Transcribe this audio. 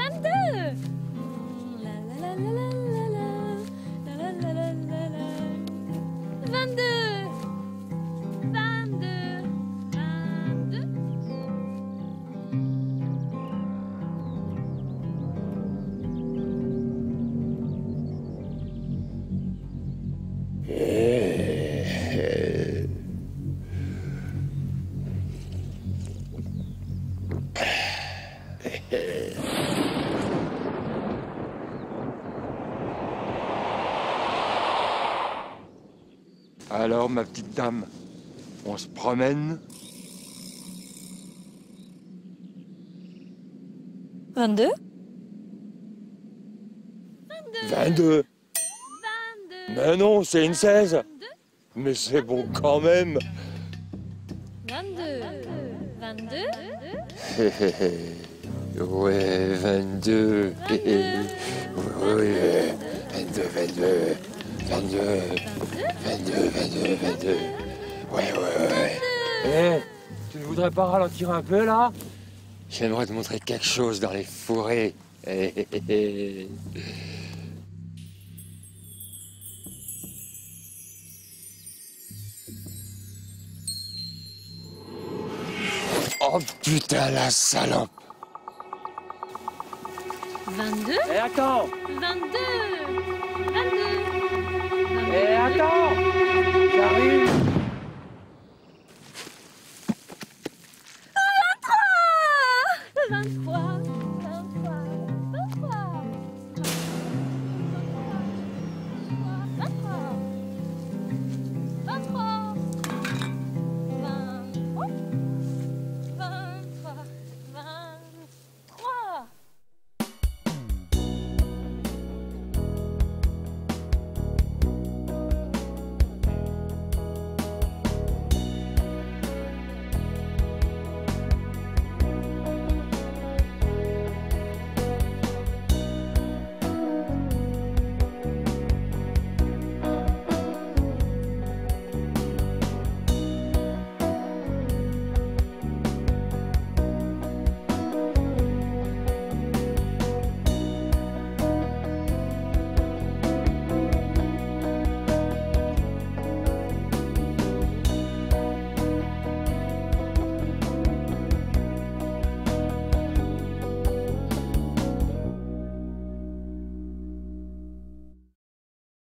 2022. La la 22. Alors, ma petite dame, on se promène 22 22 22 Mais non, c'est une 16 Mais c'est bon quand même. 22 22 Hé, hé, hé. Ouais, 22 Hé, hé. Ouais, 22, 22 22 22, 22, 22 Ouais, ouais, ouais. Eh, tu ne voudrais pas ralentir un peu, là? J'aimerais te montrer quelque chose dans les fourrés. Hé, hé, hé, hé. Oh putain, la salope. 22 Eh, attends. 22 22 eh, attends J'arrive.